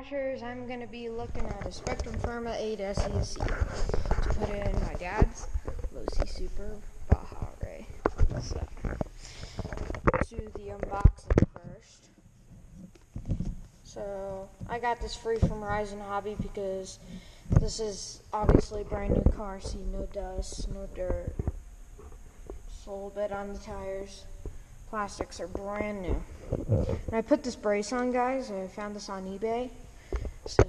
Crashers, I'm going to be looking at a Spectrum Firma 8S ESC to put in my dad's Losi Super Baja Rey. So, do the unboxing first. So, I got this free from Horizon Hobby because this is obviously a brand new car, see no dust, no dirt. Just a little bit on the tires. Plastics are brand new. And I put this brace on, guys. I found this on eBay. So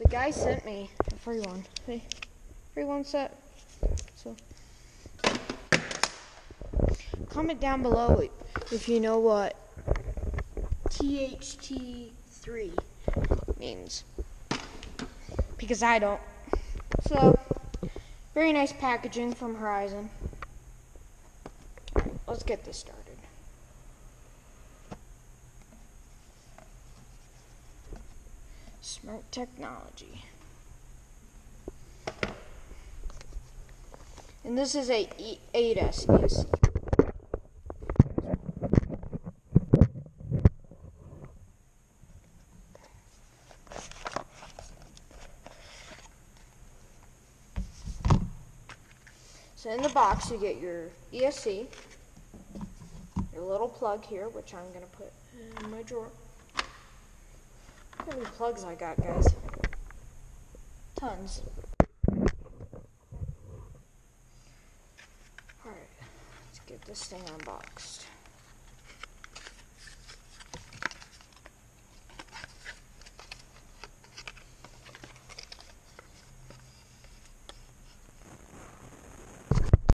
the guy sent me a free one. Hey, free one set. So comment down below if you know what THT3 means. Because I don't. So, very nice packaging from Horizon. let's get this started. Smart technology. And this is a 8S ESC. So in the box you get your ESC, your little plug here, which I'm going to put in my drawer. How many plugs I got, guys? Tons. Alright, let's get this thing unboxed.